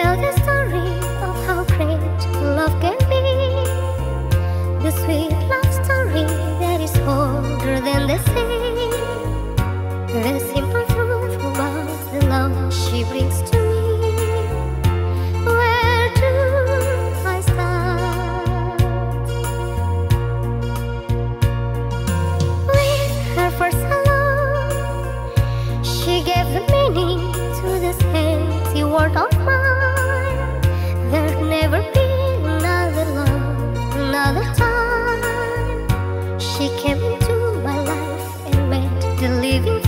tell the story of how great love can be. The sweet love story that is older than the sea. The simple truth about the love she brings to me. Where do I start? With her first hello, she gave meaning to this empty world of mine. time She came into my life and made the living